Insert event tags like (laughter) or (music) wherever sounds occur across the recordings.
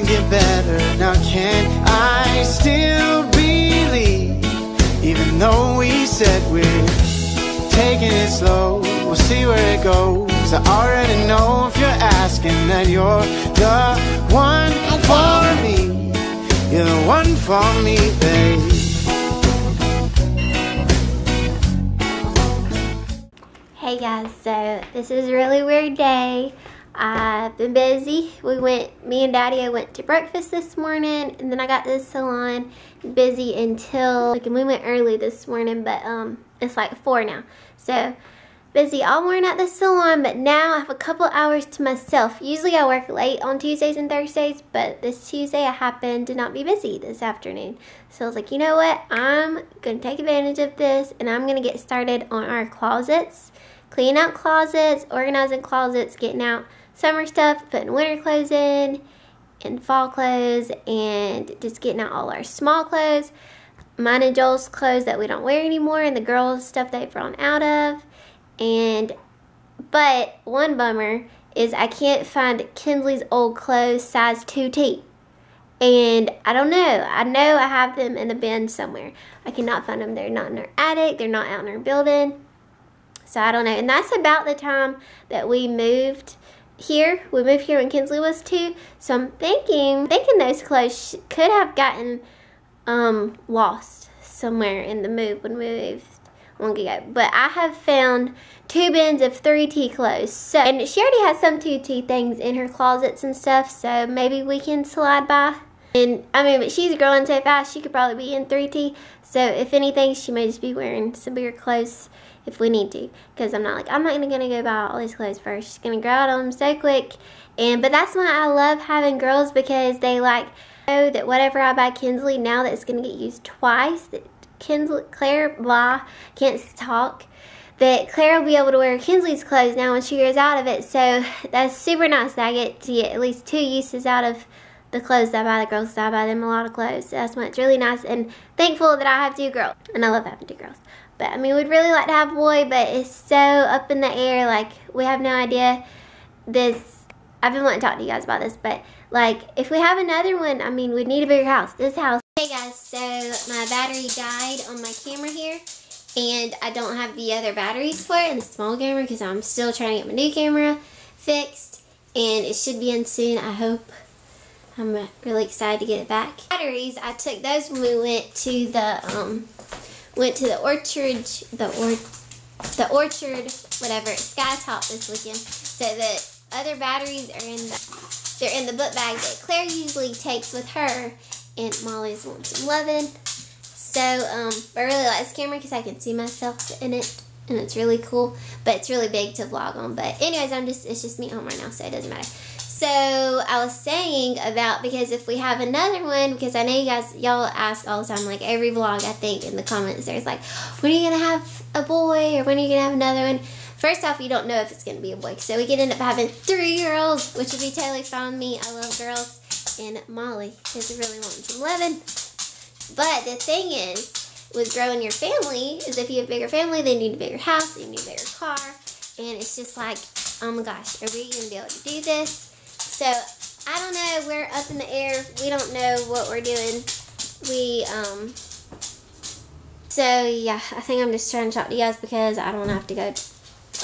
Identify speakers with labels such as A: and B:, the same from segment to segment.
A: doesn't get better. Now can I still believe? Even though we said we're taking it slow, we'll see where it goes. I already know if you're asking that you're the one for me. You're the one for me, babe.
B: Hey guys, so this is a really weird day. I've been busy. We went, me and Daddy, I went to breakfast this morning, and then I got to the salon. Busy until, like, we went early this morning, but um, it's like four now. So busy all morning at the salon, but now I have a couple hours to myself. Usually I work late on Tuesdays and Thursdays, but this Tuesday I happened to not be busy this afternoon. So I was like, you know what? I'm going to take advantage of this, and I'm going to get started on our closets. Cleaning out closets, organizing closets, getting out summer stuff, putting winter clothes in, and fall clothes, and just getting out all our small clothes. Mine and Joel's clothes that we don't wear anymore, and the girls' stuff they've run out of. And, but one bummer is I can't find Kinsley's old clothes size 2T. And I don't know. I know I have them in a bin somewhere. I cannot find them. They're not in our attic. They're not out in our building. So I don't know. And that's about the time that we moved here. We moved here when Kinsley was two. So I'm thinking, thinking those clothes could have gotten um, lost somewhere in the move when we moved long ago. But I have found two bins of 3T clothes. So, and she already has some 2T things in her closets and stuff. So maybe we can slide by. And I mean, but she's growing so fast, she could probably be in 3T. So if anything, she may just be wearing some bigger clothes if we need to. Because I'm not like, I'm not gonna, gonna go buy all these clothes first. She's gonna grow out of them so quick. And, but that's why I love having girls because they like, know that whatever I buy Kinsley, now that it's gonna get used twice, that Kinsley, Klaire, blah, can't talk that Klaire will be able to wear Kinsley's clothes now when she grows out of it. So that's super nice that I get to get at least two uses out of the clothes that I buy the girls. So I buy them a lot of clothes. So that's why it's really nice and thankful that I have two girls. And I love having two girls. But I mean, we'd really like to have boy, but it's so up in the air. Like, we have no idea. This, I've been wanting to talk to you guys about this, but like, if we have another one, I mean, we'd need a bigger house. This house. Hey guys, so my battery died on my camera here and I don't have the other batteries for it in the small camera because I'm still trying to get my new camera fixed and it should be in soon I hope I'm really excited to get it back batteries I took those when we went to the um went to the orchard the or the orchard whatever Skytop this weekend so the other batteries are in the they're in the book bag that Klaire usually takes with her and Molly's wants loving so, um, I really like this camera because I can see myself in it. And it's really cool. But it's really big to vlog on. But anyways, I'm just, it's just me home right now. So it doesn't matter. So, I was saying about, because if we have another one, because I know you guys, y'all ask all the time, like every vlog, I think, in the comments, there's like, when are you to have a boy? Or when are you to have another one? First off, you don't know if it's to be a boy. So, we could end up having three girls, which would be totally fine with me. I love girls. And Molly is really wanting some loving. But the thing is, with growing your family, is if you have a bigger family, they need a bigger house, you need a bigger car. And it's just like, oh my gosh, are we to be able to do this? So, I don't know. We're up in the air. We don't know what we're doing. We, um, so yeah, I think I'm just trying to talk to you guys because I don't have to go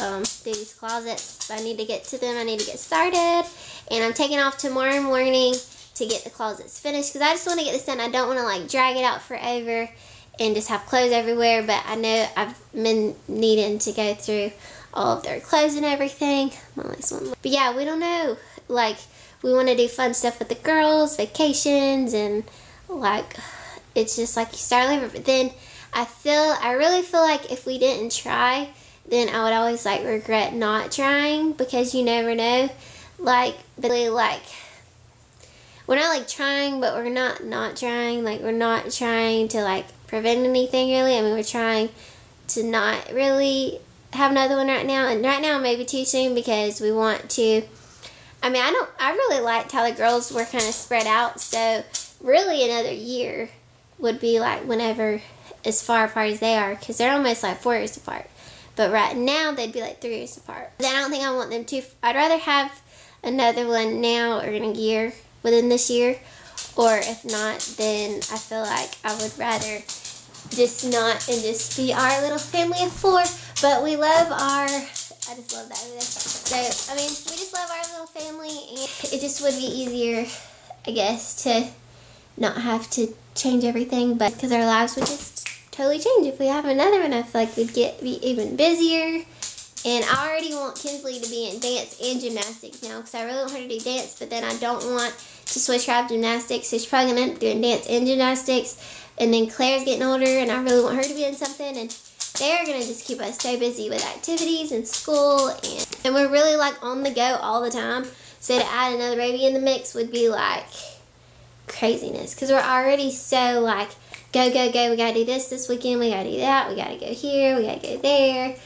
B: um, do these closets. I need to get to them. I need to get started. And I'm taking off tomorrow morning to get the closets finished because I just want to get this done. I don't want to like drag it out forever and just have clothes everywhere, but I know I've been needing to go through all of their clothes and everything. But yeah, we don't know. Like, we want to do fun stuff with the girls, vacations, and like, it's just like you start over. But then I feel, I really feel like if we didn't try, then I would always like regret not trying because you never know. Like, really, like, we're not like trying, but we're not not trying. Like we're not trying to like prevent anything really. I mean, we're trying to not really have another one right now. And right now maybe too soon because we want to. I mean, I don't. I really liked how the girls were kind of spread out. So really, another year would be like whenever as far apart as they are, because they're almost like four years apart. But right now they'd be like three years apart. I don't think I want them to. I'd rather have another one now or in a year within this year. Or if not, then I feel like I would rather just not and just be our little family of four. But we love our, I just love that. So, I mean, we just love our little family and it just would be easier, I guess, to not have to change everything. But because our lives would just totally change if we have another one. I feel like we'd get be even busier. And I already want Kinsley to be in dance and gymnastics now because I really want her to do dance, but then I don't want to switch her out gymnastics. So she's probably to end up doing dance and gymnastics. And then Klaire's getting older, and I really want her to be in something. And they're to just keep us so busy with activities and school. And, and we're really like on the go all the time. So to add another baby in the mix would be like craziness because we're already so like go, go, go. We got to do this this weekend. We got to do that. We got to go here. We got to go there.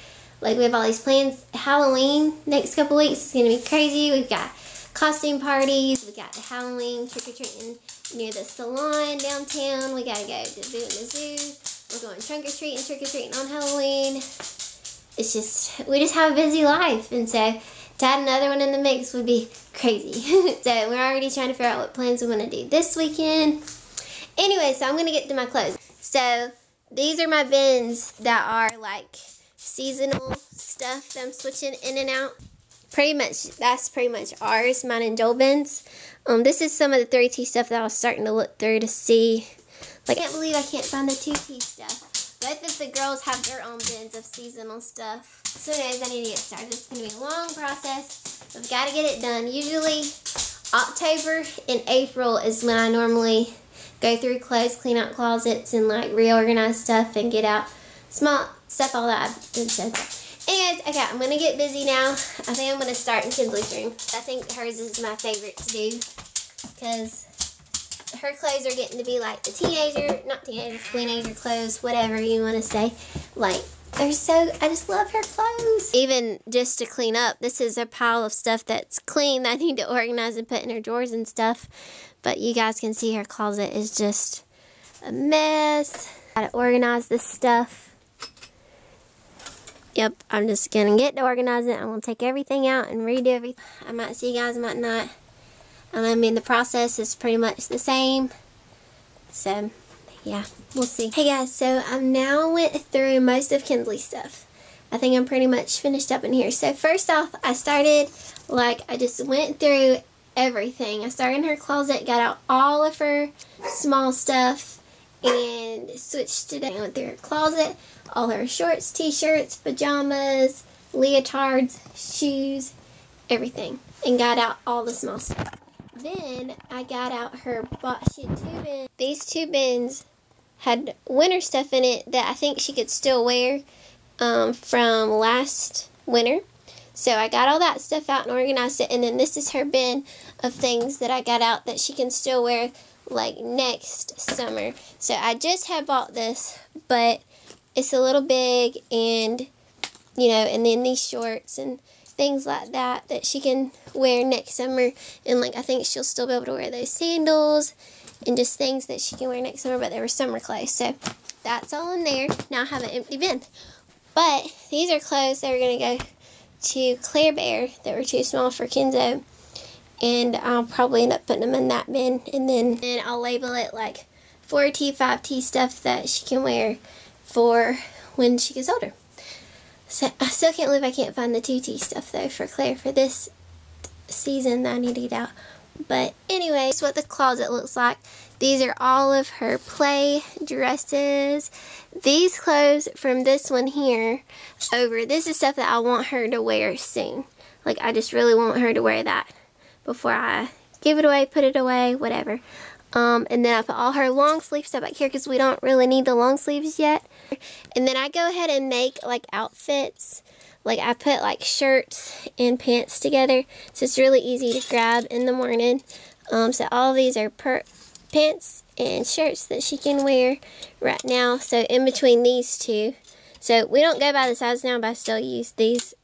B: Like we have all these plans. Halloween next couple weeks is to be crazy. We've got costume parties. We've got the Halloween trick or treating near the salon downtown. We gotta go to the zoo. We're going trunk or and trick or treating on Halloween. It's just we just have a busy life, and so to add another one in the mix would be crazy. (laughs) so we're already trying to figure out what plans we want to do this weekend. Anyway, so I'm gonna get to my clothes. So these are my bins that are like seasonal stuff that I'm switching in and out pretty much that's pretty much ours, mine and Joel bins. Um, this is some of the 3T stuff that I was starting to look through to see. Like, I can't believe I can't find the 2T stuff. Both of the girls have their own bins of seasonal stuff. So anyways, I need to get started. It's going to be a long process. I've got to get it done. Usually, October and April is when I normally go through clothes, clean out closets, and like reorganize stuff and get out small stuff, all that I've been said. And, okay, I'm going to get busy now. I think I'm going to start in Kinsley's room. I think hers is my favorite to do because her clothes are getting to be like the teenager, not teenager, teenager clothes, whatever you want to say. Like, they're so, I just love her clothes. Even just to clean up, this is a pile of stuff that's clean that I need to organize and put in her drawers and stuff. But you guys can see her closet is just a mess. Gotta organize this stuff. Yep, I'm just gonna get to organize it. I'm gonna take everything out and redo everything. I might see you guys, might not. Um, I mean, the process is pretty much the same. So, yeah, we'll see. Hey guys, so I now went through most of Kinsley's stuff. I think I'm pretty much finished up in here. So first off, I started, like, I just went through everything. I started in her closet, got out all of her small stuff, and switched it. Went through her closet, all her shorts, t-shirts, pajamas, leotards, shoes, everything, and got out all the small stuff. Then I got out her box. She had two bins. These two bins had winter stuff in it that I think she could still wear um, from last winter. So I got all that stuff out and organized it. And then this is her bin of things that I got out that she can still wear like next summer. So I just had bought this, but it's a little big and you know, and then these shorts and things like that that she can wear next summer. And like I think she'll still be able to wear those sandals and just things that she can wear next summer but they were summer clothes. So that's all in there. Now I have an empty bin. But these are clothes that are going to go to Klaire Bear that were too small for Kinzo and I'll probably end up putting them in that bin and then and I'll label it like 4T 5T stuff that she can wear for when she gets older. So I still can't believe I can't find the 2T stuff though for Klaire for this season that I need to get out. But anyway, is what the closet looks like. These are all of her play dresses. These clothes from this one here over, this is stuff that I want her to wear soon. Like I just really want her to wear that before I give it away, put it away, whatever. Um, and then I put all her long sleeve stuff back here because we don't really need the long sleeves yet. And then I go ahead and make like outfits. Like I put like shirts and pants together. So it's really easy to grab in the morning. Um, so all these are pants and shirts that she can wear right now. So in between these two. So we don't go by the size now, but I still use these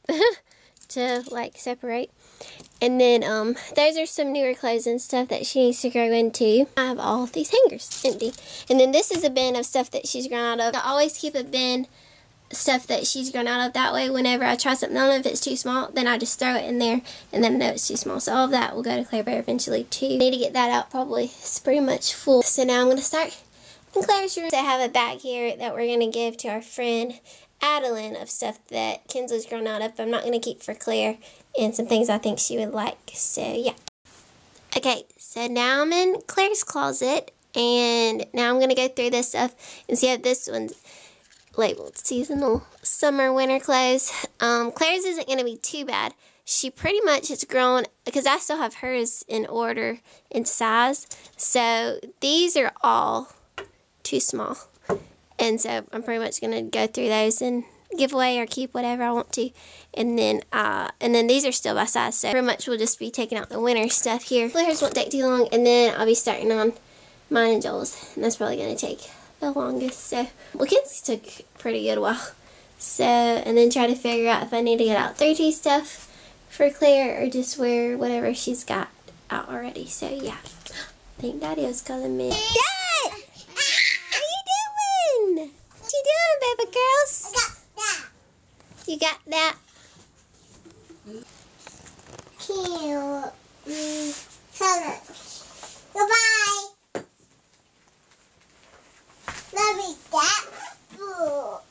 B: (laughs) to like separate. And then um, those are some newer clothes and stuff that she needs to grow into. I have all these hangers empty. And then this is a bin of stuff that she's grown out of. I always keep a bin stuff that she's grown out of. That way, whenever I try something on, if it's too small, then I just throw it in there, and then I know it's too small. So all of that will go to Klaire Bear eventually too. Need to get that out probably. It's pretty much full. So now I'm going to start in Klaire's room. So I have a bag here that we're going to give to our friend Adeline of stuff that Kinsley's grown out of. I'm not going to keep for Klaire and some things I think she would like. So yeah. Okay, so now I'm in Klaire's closet and now I'm going to go through this stuff and see how this one's labeled seasonal summer winter clothes. Um, Klaire's isn't going to be too bad. She pretty much has grown because I still have hers in order in size. So these are all too small. And so I'm pretty much going to go through those and give away or keep whatever I want to. And then uh, and then these are still by size. So pretty much we'll just be taking out the winter stuff here. Klaire's won't take too long. And then I'll be starting on mine and Joel's. And that's probably going to take the longest. So, well, Kinsley's took pretty good while. So, and then try to figure out if I need to get out 3T stuff for Klaire or just wear whatever she's got out already. So, yeah. (gasps) I think Daddy was calling me. Dad! How you doing? What you doing, baby girls?
C: I got that.
B: You got that?
C: Cute. Mm, colors. Goodbye. Let me that book.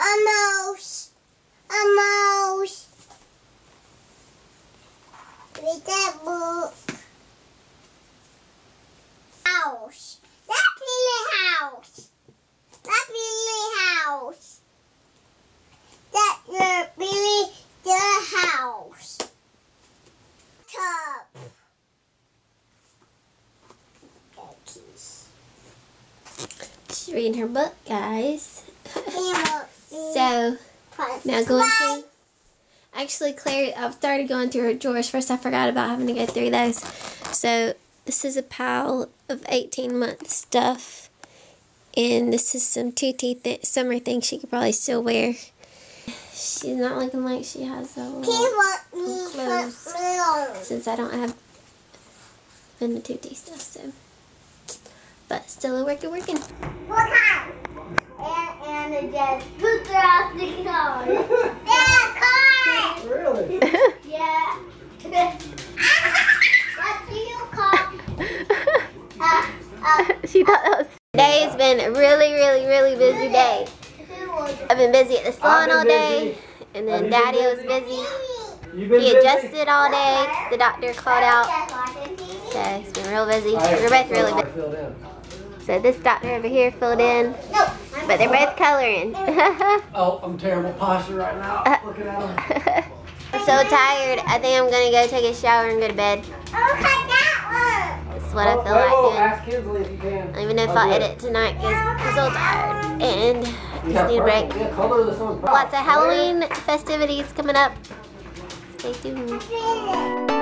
C: Almost. Almost. Read that book. House. That Billy house. That Billy house. That your Billy the house. Tub. Cookies.
B: She's reading her book, guys. (laughs) So, now going through. Actually, Klaire, I've started going through her drawers. First, I forgot about having to go through those. So, this is a pile of 18 month stuff. And this is some 2T th- summer things she could probably still wear. She's not looking like she has a lot
C: Camel.
B: Clothes. Since I don't have been the 2T stuff. So, but still a working, working.
C: What kind? And, and it just put her off the car. (laughs) yeah, car.
D: Really? (laughs)
C: Yeah. (laughs) what do you call? Uh, uh,
B: she thought that was. Today's been a really, really, really busy day. I've been busy at the salon all day,
D: busy.
B: and then Daddy
D: been
B: was busy.
D: You been
B: He
D: busy?
B: adjusted all day. The doctor called out, so it's been real busy. We're both really busy. So this doctor over here filled in,
C: No.
B: but they're both coloring. (laughs)
D: Oh, I'm terrible posture right now. Uh, Looking at them. (laughs)
B: I'm so tired. I think I'm gonna go take a shower and go to bed.
C: Oh,
B: That's what I oh, feel
D: oh,
B: like
D: oh, ask Kinsley if you can.
B: I don't even know if
D: I'll
B: I'll
D: it.
B: edit tonight because I'm so tired and
D: Yeah,
B: just need a break.
D: Yeah, color this one.
B: Lots of Halloween festivities coming up. Stay tuned.